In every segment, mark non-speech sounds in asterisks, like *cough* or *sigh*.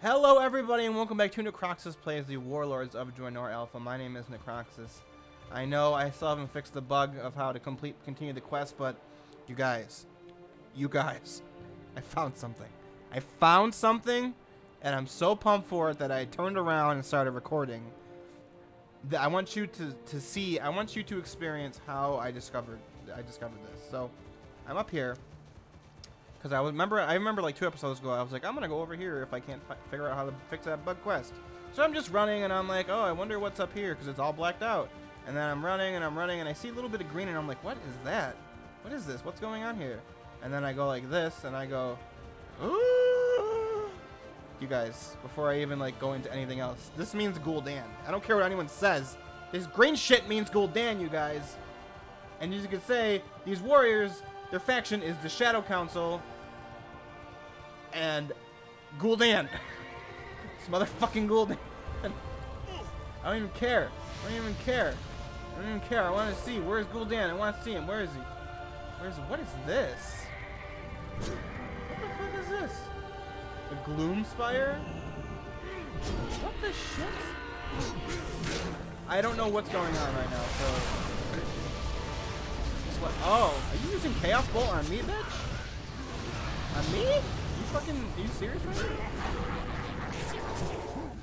Hello, everybody, and welcome back to Necroxis Plays the Warlords of Draenor Alpha. My name is Necroxis. I know I still haven't fixed the bug of how to complete continue the quest, but you guys, you guys, I found something. I found something, and I'm so pumped for it that I turned around and started recording. I want you to, to see, I want you to experience how I discovered I discovered this. So, I'm up here. Because I remember, I remember like two episodes ago, I was like, I'm gonna go over here if I can't fi- figure out how to fix that bug quest. So I'm just running, and I'm like, oh, I wonder what's up here, because it's all blacked out. And then I'm running, and I'm running, and I see a little bit of green, and I'm like, what is that? What is this? What's going on here? And then I go like this, and I go. You guys, before I even like go into anything else, this means Gul'dan. I don't care what anyone says. This green shit means Gul'dan, you guys. And as you can say, these warriors, their faction is the Shadow Council and Gul'dan. *laughs* it's motherfucking Gul'dan. I don't even care. I don't even care. I don't even care. I want to see. Where's Gul'dan? I want to see him. Where is he? Where's What is this? What the fuck is this? The Gloom Spire? What the shit? I don't know what's going on right now, so... What? Oh, are you using Chaos Bolt on me, bitch? On me? You fucking, are you serious right now?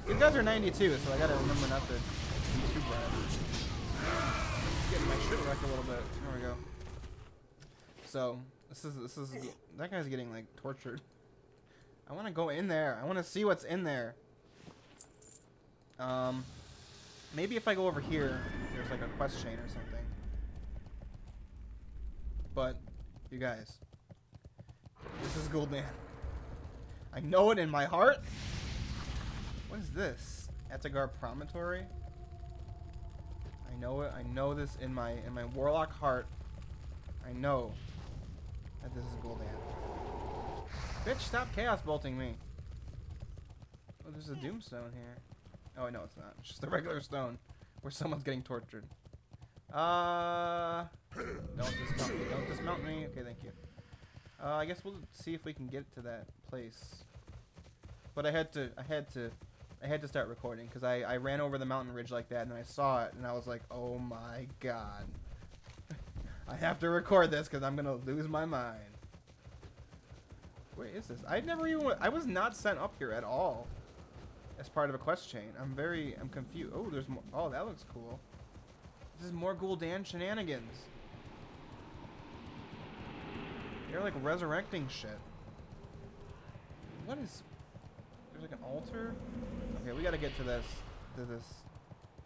These guys are 92, so I gotta remember not to be too bad. Getting my shit wrecked a little bit. There we go. So, this is, this is, that guy's getting, like, tortured. I want to go in there. I want to see what's in there. Um, maybe if I go over here, there's, like, a quest chain or something. But, you guys, this is Gul'dan. I know it in my heart. What is this? Etagar Promontory? I know it. I know this in my in my warlock heart. I know that this is Gul'dan. Bitch, stop chaos bolting me. Oh, there's a hmm. doomstone here. Oh, no, it's not. It's just a regular stone where someone's getting tortured. Uh, don't dismount me. Don't dismount me. Okay, thank you. Uh, I guess we'll see if we can get to that place. But I had to, I had to, I had to start recording because I, I ran over the mountain ridge like that and I saw it and I was like, oh my god. *laughs* I have to record this because I'm gonna lose my mind. Where is this? I never even, I was not sent up here at all as part of a quest chain. I'm very, I'm confused. Oh, there's more. Oh, that looks cool. This is more Gul'dan shenanigans. They're like resurrecting shit. What is? There's like an altar. Okay, we gotta get to this, to this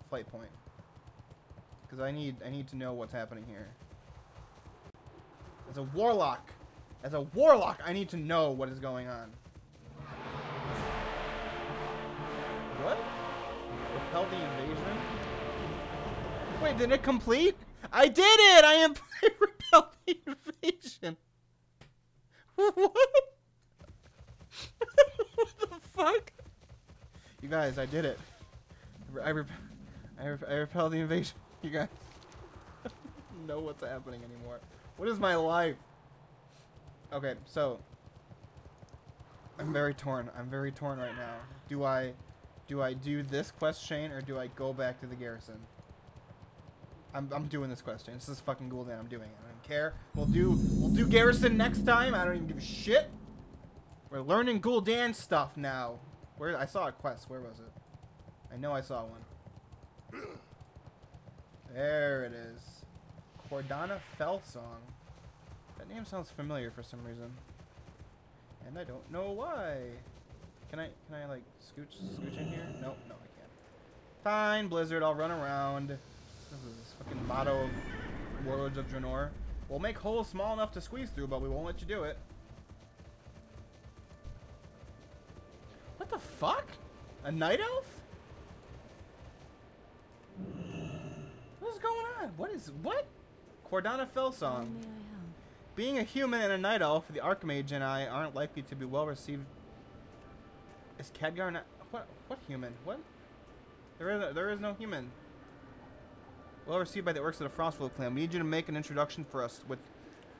flight point. Cause I need, I need to know what's happening here. As a warlock, as a warlock, I need to know what is going on. What? Repel the invasion? Wait, did it complete? I did it! I am *laughs* repel the invasion. *laughs* What? *laughs* what the fuck? You guys, I did it. I rep I, I repel the invasion. You guys know what's happening anymore. What is my life? Okay, so I'm very torn. I'm very torn right now. Do I do I do this quest chain or do I go back to the garrison? I'm, I'm doing this question. This is fucking Gul'dan. I'm doing it. I don't care. We'll do we'll do Garrison next time. I don't even give a shit. We're learning Gul'dan stuff now. Where I saw a quest. Where was it? I know I saw one. There it is. Cordana Felsong. That name sounds familiar for some reason. And I don't know why. Can I can I like scooch scooch in here? Nope, no I can't. Fine, Blizzard, I'll run around. This is this fucking motto of Warlords of Draenor. We'll make holes small enough to squeeze through, but we won't let you do it. What the fuck? A night elf? What is going on? What is what? Cordana Felsong. Being a human and a night elf, the Archmage and I aren't likely to be well received. Is Khadgar not what? What human? What? There is there is no human. Well received by the orcs of the Frostwolf clan. We need you to make an introduction for us with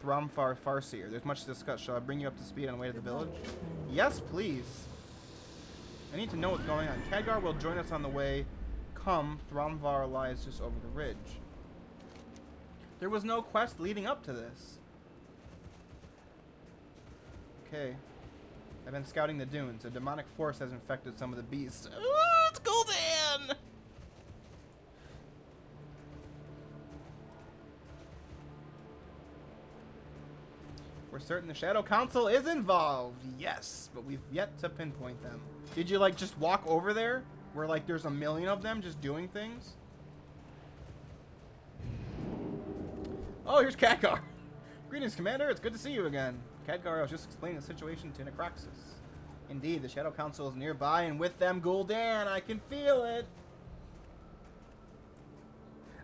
Thramfar Farseer. There's much to discuss. Shall I bring you up to speed on the way to the village? Yes, please. I need to know what's going on. Khadgar will join us on the way. Come, Thronvar lies just over the ridge. There was no quest leading up to this. Okay. I've been scouting the dunes. A demonic force has infected some of the beasts. Ooh, it's Gul'dan! We're certain the Shadow Council is involved. Yes, but we've yet to pinpoint them. Did you, like, just walk over there? Where, like, there's a million of them just doing things? Oh, here's Khadgar. *laughs* Greetings, Commander. It's good to see you again. Khadgar, I was just explaining the situation to Necroxis. Indeed, the Shadow Council is nearby, and with them Gul'dan. I can feel it.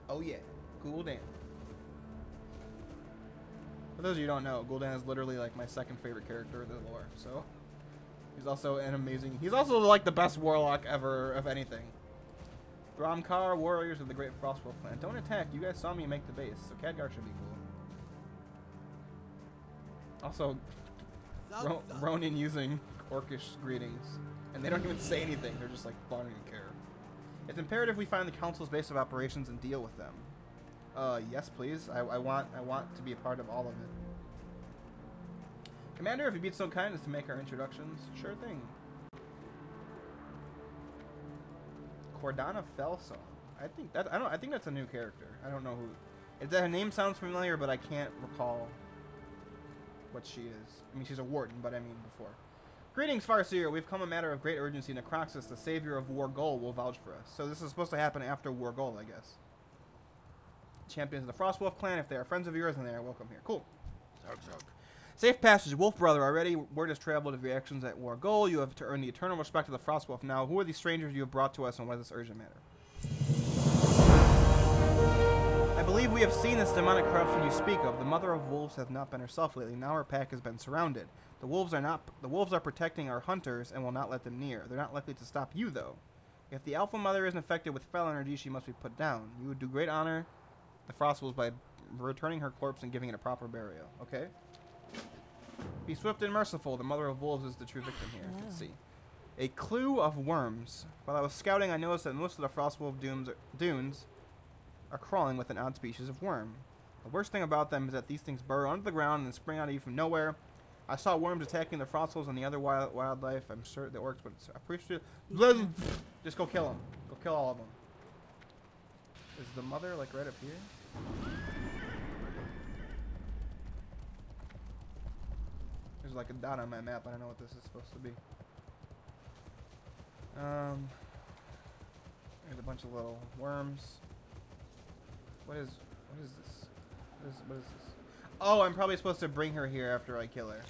Oh, yeah. Gul'dan. For those of you who don't know, Gul'dan is literally like my second favorite character in the lore. So he's also an amazing. He's also like the best warlock ever of anything. Throm-Ka, warriors of the Great Frostwolf clan. Don't attack. You guys saw me make the base, so Khadgar should be cool. Also, Ro Ronin using Orcish greetings, and they don't even say anything. They're just like, I don't even care. It's imperative we find the council's base of operations and deal with them. Uh, yes, please. I, I want I want to be a part of all of it. Commander, if you would be so kind as to make our introductions, sure thing. Cordana Felsong. I think that I don't I think that's a new character. I don't know who. It, her name sounds familiar, but I can't recall what she is. I mean, she's a warden, but I mean before. Greetings, Farseer. We've come a matter of great urgency. Necroxis, the savior of Wor'gol, will vouch for us. So this is supposed to happen after Wor'gol, I guess champions of the Frostwolf clan. If they are friends of yours, then they are welcome here. Cool. Zog, zog. Safe passage, Wolf Brother. Already, word has traveled of your actions at Wor'gol. You have to earn the eternal respect of the Frostwolf. Now, who are these strangers you have brought to us, and why this urgent matter? I believe we have seen this demonic corruption you speak of. The mother of wolves has not been herself lately. Now her pack has been surrounded. The wolves are not. The wolves are protecting our hunters and will not let them near. They're not likely to stop you, though. If the alpha mother isn't affected with fel energy, she must be put down. You would do great honor the frost Frostwolves by returning her corpse and giving it a proper burial. Okay. Be swift and merciful. The mother of wolves is the true victim here. You can see. A clue of worms. While I was scouting, I noticed that most of the Frostwolf dunes are, dunes are crawling with an odd species of worm. The worst thing about them is that these things burrow under the ground and spring out of you from nowhere. I saw worms attacking the Frostwolves and the other wild, wildlife. I'm sure that works, but it's appreciative. Just go kill them. Go kill all of them. Is the mother like right up here? There's like a dot on my map. I don't know what this is supposed to be. Um, there's a bunch of little worms. What is what is this? What is, what is this? Oh, I'm probably supposed to bring her here after I kill her.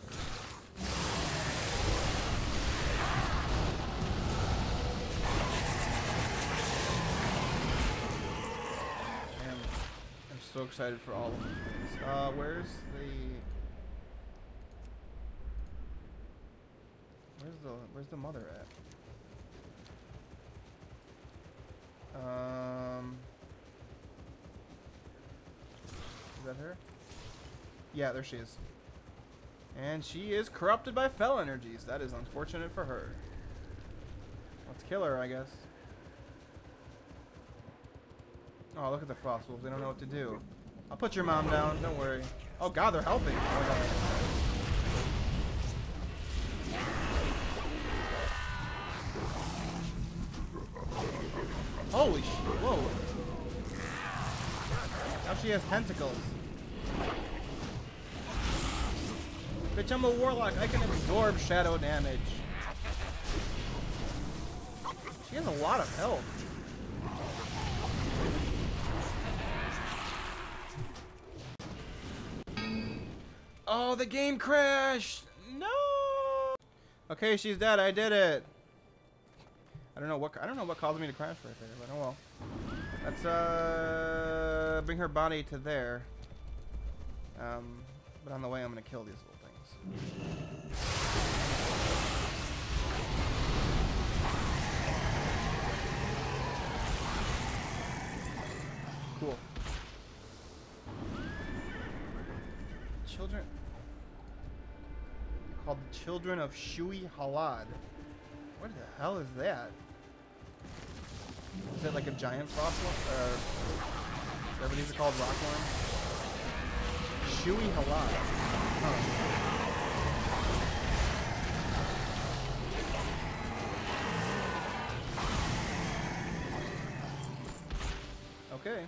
So excited for all of them. Uh, where's the... Where's the Where's the mother at? Um... Is that her? Yeah, there she is. And she is corrupted by fel energies. That is unfortunate for her. Let's kill her, I guess. Oh, look at the frost wolves. They don't know what to do. I'll put your mom down. Don't worry. Oh, God, they're helping. Holy shit. Whoa. Now she has tentacles. Bitch, I'm a warlock. I can absorb shadow damage. She has a lot of health. Oh, the game crashed! No! Okay, she's dead. I did it. I don't know what I don't know what caused me to crash right there, but oh well. Let's uh bring her body to there. Um, but on the way I'm gonna kill these little things. Cool. Children called the Children of Shui Halad. What the hell is that? Is it like a giant frostworm? Or whatever these are called, rockworm? Chewy halal. Huh. Okay.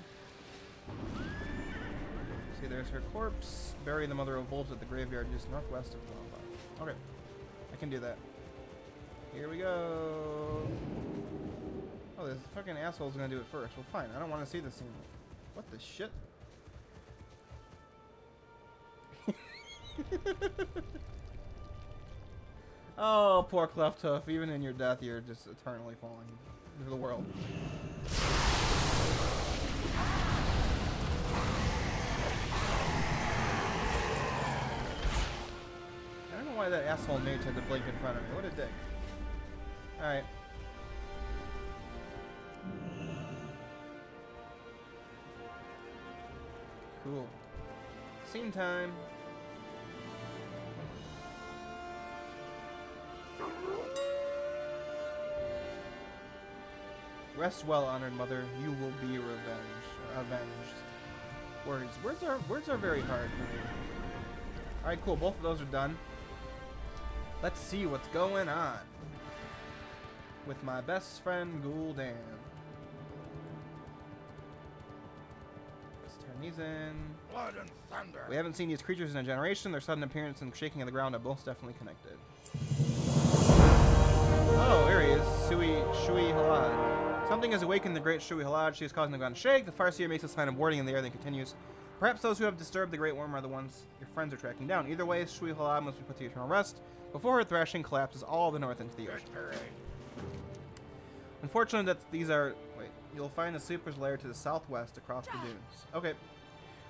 See, there's her corpse. Bury the mother of wolves at the graveyard just northwest of Wombat. Okay. I can do that. Here we go. Oh, this fucking asshole's gonna do it first. Well, fine. I don't want to see this scene. What the shit? *laughs* oh, poor Cleft Cleftuff. Even in your death, you're just eternally falling into the world. Why that asshole mage had to blink in front of me. What a dick. Alright. Cool. Scene time. Rest well, honored mother. You will be revenged. Avenged. Words. Words are words are very hard for me. All right, cool. Both of those are done. Let's see what's going on with my best friend Gul'dan. Let's turn these in. Blood and thunder. We haven't seen these creatures in a generation. Their sudden appearance and shaking of the ground are both definitely connected. Oh, there he is. Sui Shui Halad. Something has awakened the great Shui Halad. She is causing the ground to shake. The Farseer makes a sign of warding in the air, then continues. Perhaps those who have disturbed the Great Worm are the ones your friends are tracking down. Either way, Shui Halad must be put to eternal rest before her thrashing collapses all the north into the ocean. Victory. Unfortunate that these are. Wait, you'll find the super's lair to the southwest across the dunes. Okay.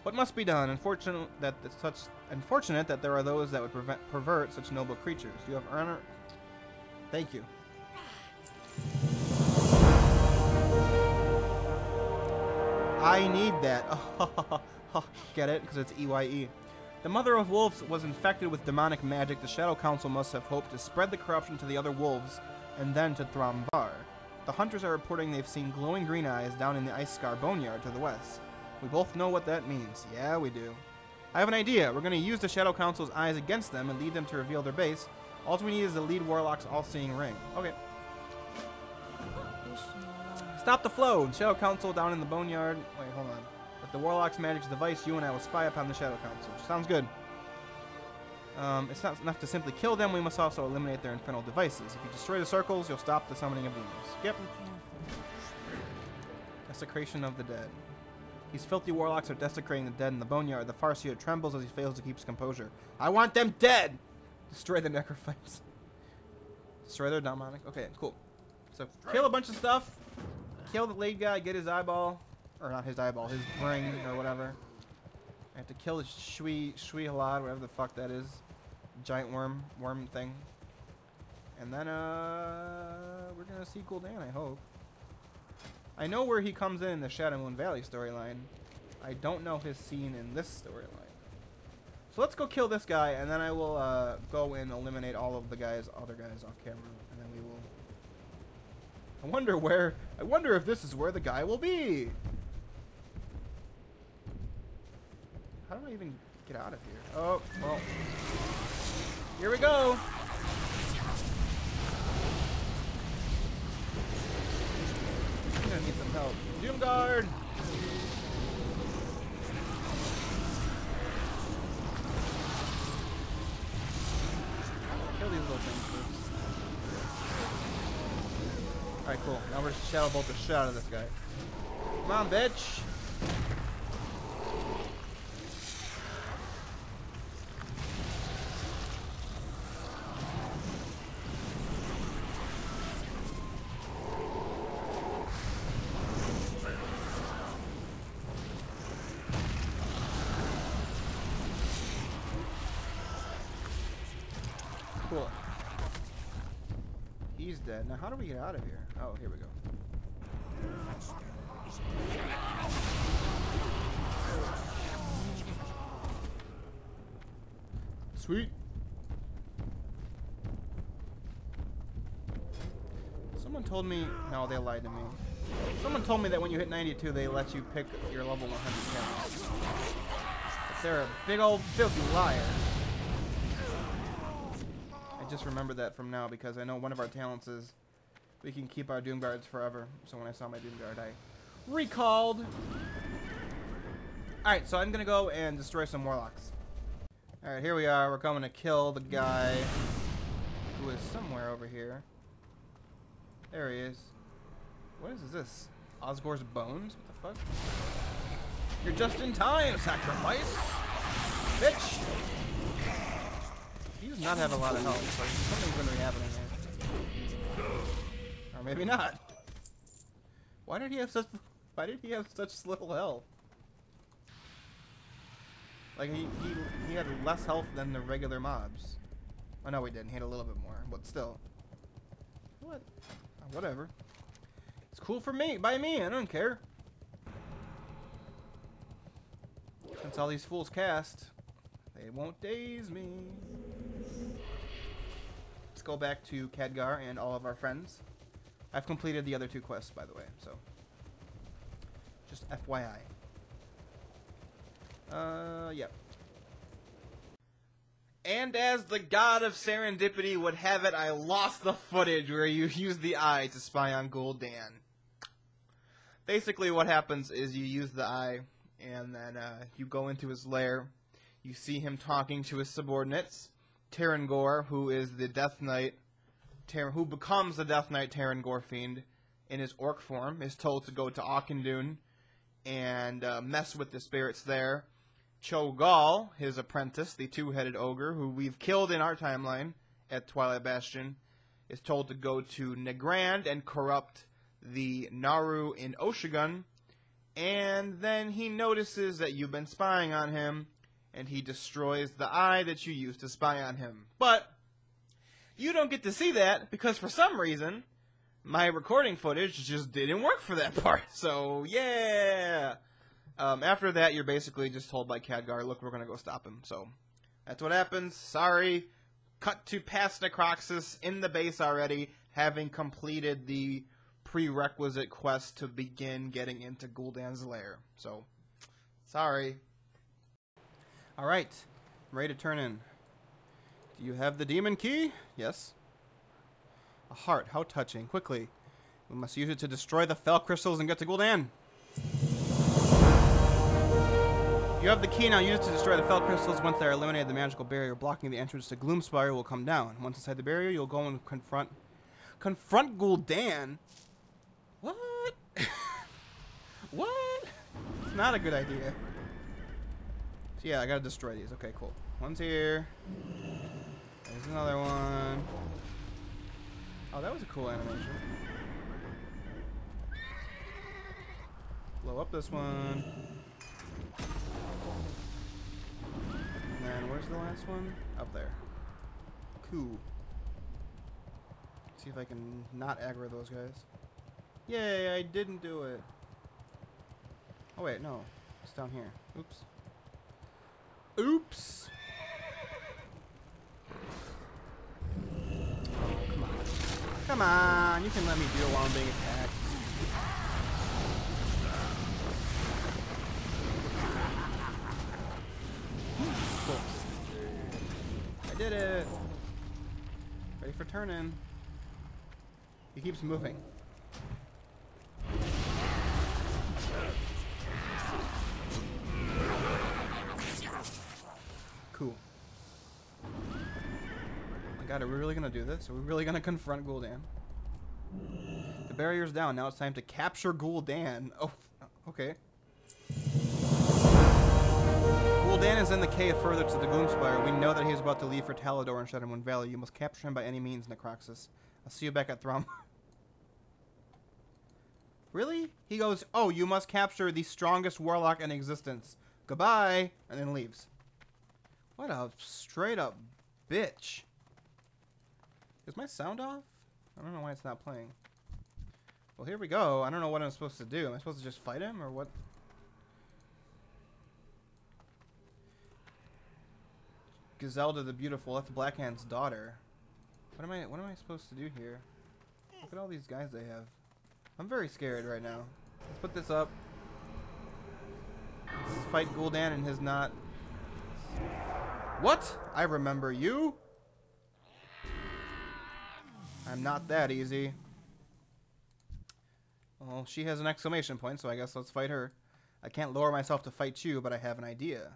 What must be done? Unfortunate that such. Unfortunate that there are those that would prevent, pervert such noble creatures. You have honor. Thank you. I need that. *laughs* Get it? Because it's EYE. The Mother of Wolves was infected with demonic magic. The Shadow Council must have hoped to spread the corruption to the other wolves and then to Thramvar. The hunters are reporting they've seen glowing green eyes down in the Ice Scar Boneyard to the west. We both know what that means. Yeah, we do. I have an idea. We're going to use the Shadow Council's eyes against them and lead them to reveal their base. All we need is the lead Warlock's all-seeing ring. Okay. Stop the flow! Shadow Council down in the Boneyard. Wait, hold on. With the Warlock's magic's device, you and I will spy upon the Shadow Council. Sounds good. Um, it's not enough to simply kill them, we must also eliminate their infernal devices. If you destroy the circles, you'll stop the summoning of demons. Yep. Desecration of the dead. These filthy warlocks are desecrating the dead in the boneyard. The Farseer trembles as he fails to keep his composure. I want them dead! Destroy the *laughs* necrophytes. Destroy their demonic. Okay, cool. So kill a bunch of stuff. Kill the lead guy, get his eyeball. Or not his eyeball, his ring or whatever. I have to kill the Shui Shui Halad, whatever the fuck that is. Giant worm worm thing. And then uh we're gonna see Gul'dan, I hope. I know where he comes in in the Shadow Moon Valley storyline. I don't know his scene in this storyline. So let's go kill this guy, and then I will uh, go and eliminate all of the guys, other guys off camera, and then we will. I wonder where. I wonder if this is where the guy will be. Do I even get out of here? Oh, well. Here we go. I'm gonna need some help. Doom guard. Kill these little things first. Alright, cool. Now we're Shadow Bolt the shit out of this guy. Come on, bitch! Cool. He's we get out of here? Oh, here we go. Sweet. Someone told me... No, they lied to me. Someone told me that when you hit 92, they let you pick your level 100 talents. But they're a big old filthy liar. I just remembered that from now because I know one of our talents is we can keep our Doom Guards forever. So when I saw my Doom Guard, I recalled. Alright, so I'm going to go and destroy some Warlocks. Alright, here we are. We're coming to kill the guy who is somewhere over here. There he is. What is this? Osgore's bones? What the fuck? You're just in time, sacrifice! Bitch! He does not have a lot of health, so something's gonna be happening here. Maybe not. Why did he have such why did he have such little health? Like he, he he had less health than the regular mobs. Oh no, he didn't. He had a little bit more, but still. What? Ah, whatever. It's cool for me, by me. I don't care. Since all these fools cast, they won't daze me. Let's go back to Khadgar and all of our friends. I've completed the other two quests, by the way, so just FYI. Uh, yep. And as the god of serendipity would have it, I lost the footage where you *laughs* use the eye to spy on Gul'dan. Basically, what happens is you use the eye, and then uh, you go into his lair. You see him talking to his subordinates. Teron'gor, who is the Death Knight, Who becomes the Death Knight Teron Gorefiend in his orc form, is told to go to Auchindoun and uh, mess with the spirits there Cho'Gall, his apprentice, the two-headed ogre, who we've killed in our timeline at Twilight Bastion, is told to go to Nagrand and corrupt the Naaru in Oshu'gun, and then he notices that you've been spying on him, and he destroys the eye that you used to spy on him. But you don't get to see that because for some reason my recording footage just didn't work for that *laughs* part. So yeah. Um, after that, you're basically just told by Khadgar, look, we're going to go stop him. So that's what happens. Sorry. Cut to past Necroxis in the base already, having completed the prerequisite quest to begin getting into Gul'dan's lair. So, sorry. Alright, ready to turn in. Do you have the demon key? Yes. A heart, how touching. Quickly. We must use it to destroy the fel crystals and get to Gul'dan. You have the key now. Use it to destroy the fel crystals. Once they are eliminated, the magical barrier blocking the entrance to Gloomspire will come down. Once inside the barrier, you'll go and confront... Confront Gul'dan? What? *laughs* what? It's not a good idea. So yeah, I gotta destroy these. Okay, cool. One's here. There's another one. Oh, that was a cool animation. Blow up this one. And where's the last one? Up there. Cool. See if I can not aggro those guys. Yay, I didn't do it. Oh wait, no. It's down here. Oops. Oops! Oh, come on. Come on, you can let me do it while I'm being attacked. I did it! Ready for turning. He keeps moving. We really gonna do this? Are we really gonna confront Gul'dan? The barrier's down, now it's time to capture Gul'dan. Oh, okay. Gul'dan is in the cave further to the Gloomspire. We know that he is about to leave for Talador and Shadowmoon Valley. You must capture him by any means, Necroxis. I'll see you back at Thrum. *laughs* really? He goes, oh, you must capture the strongest warlock in existence. Goodbye, and then leaves. What a straight up bitch. Is my sound off? I don't know why it's not playing. Well, here we go. I don't know what I'm supposed to do. Am I supposed to just fight him, or what? Gazelda the Beautiful. That's Blackhand's daughter. What am I? What am I supposed to do here? Look at all these guys they have. I'm very scared right now. Let's put this up. Let's fight Gul'dan and his not. What? I remember you? I'm not that easy. Well, she has an exclamation point, so I guess let's fight her. I can't lower myself to fight you, but I have an idea.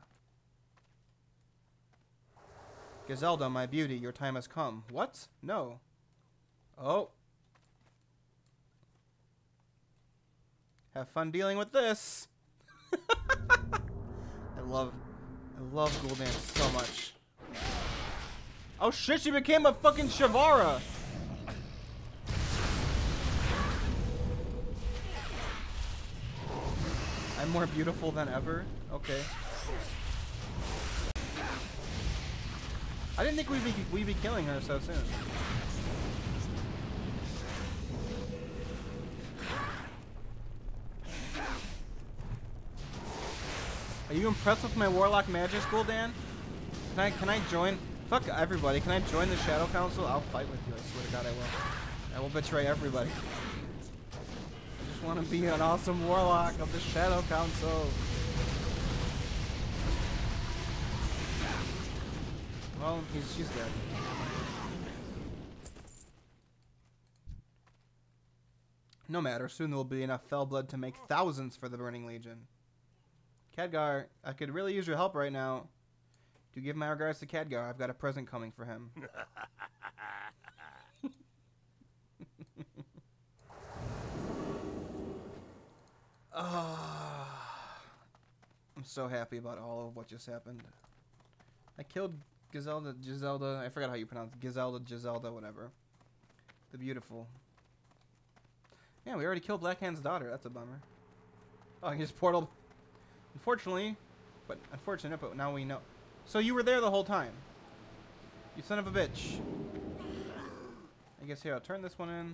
Gazelda, my beauty, your time has come. What? No. Oh. Have fun dealing with this. *laughs* I love, I love Gul'dan so much. Oh shit, she became a fucking Shivarra. I'm more beautiful than ever. Okay. I didn't think we'd be we'd be killing her so soon. Are you impressed with my warlock magic, Gul'dan? Can I can I join? Fuck everybody. Can I join the Shadow Council? I'll fight with you. I swear to God, I will. I will betray everybody. Want to be an awesome warlock of the Shadow Council. Well, he's she's dead. No matter, soon there will be enough fel blood to make thousands for the Burning Legion. Khadgar, I could really use your help right now. Do give my regards to Khadgar. I've got a present coming for him. *laughs* I'm so happy about all of what just happened. I killed Giselda, Giselda, I forgot how you pronounce it. Giselda, Giselda, whatever. The beautiful. Yeah, we already killed Blackhand's daughter. That's a bummer. Oh, just portal. Unfortunately, but unfortunate, but now we know. So you were there the whole time. You son of a bitch. I guess here, I'll turn this one in.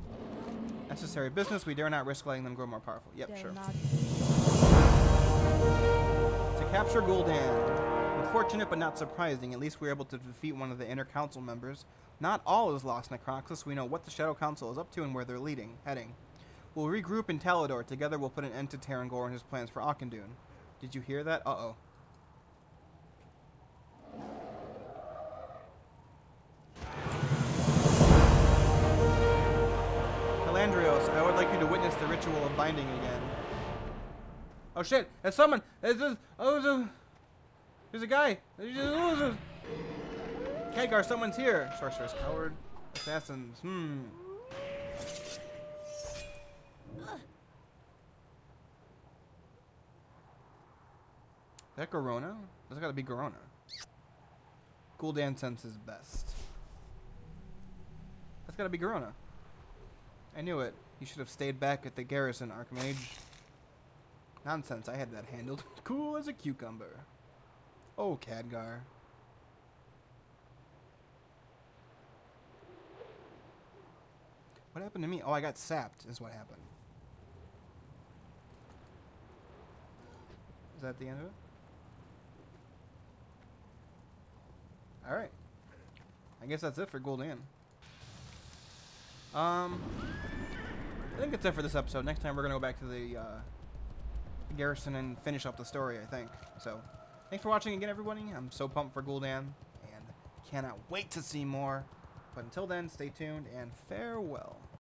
Necessary business. We dare not risk letting them grow more powerful. Yep, sure. Capture Gul'dan. Unfortunate but not surprising. At least we were able to defeat one of the inner council members. Not all is lost, Necroxis. We know what the Shadow Council is up to and where they're leading, heading. We'll regroup in Talador. Together we'll put an end to Teron'gor and his plans for Auchindoun. Did you hear that? Uh-oh. Calandrios, I would like you to witness the ritual of binding again. Oh shit! There's someone! There's a, oh, there's a, there's a guy! There's a, Khadgar, someone's here! Sorceress, coward, assassins, hmm. that Garona? That's gotta be Garona. Gul'dan senses best. That's gotta be Garona. I knew it. You should have stayed back at the garrison, Archmage. Nonsense, I had that handled. *laughs* cool as a cucumber. Oh, Khadgar. What happened to me? Oh, I got sapped, is what happened. Is that the end of it? Alright. I guess that's it for Gul'dan. Um, I think that's it for this episode. Next time we're going to go back to the uh, garrison and finish up the story, I think. So, thanks for watching again, everybody. I'm so pumped for Gul'dan and cannot wait to see more. But until then, stay tuned and farewell.